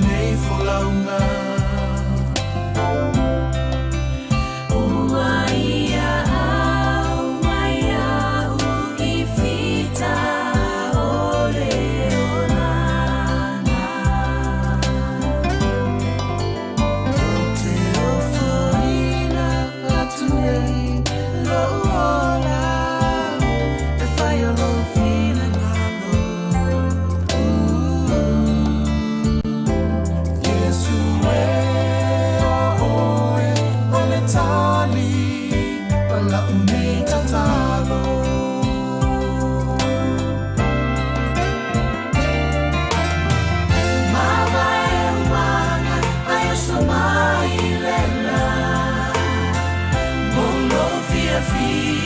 Nee, verlangen.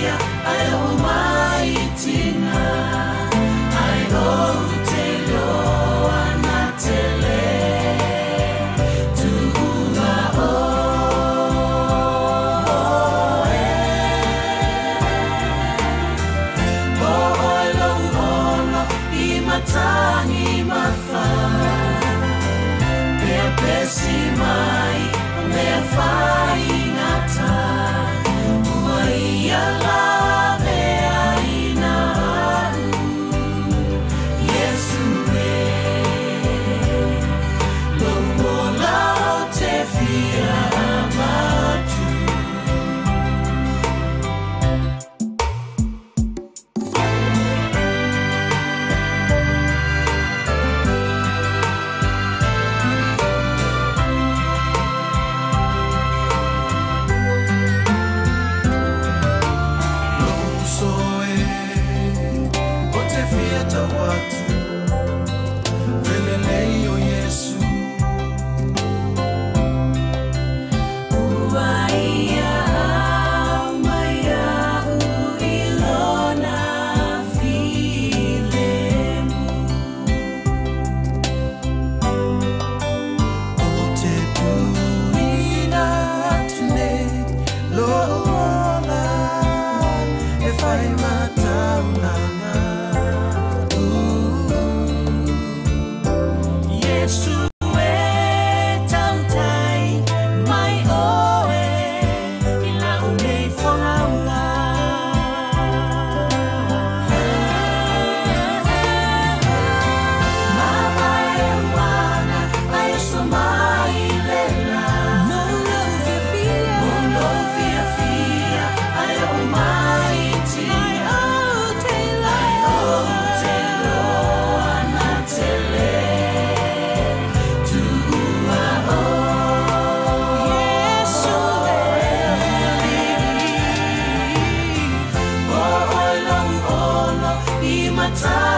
I am mighty now. I creator what time.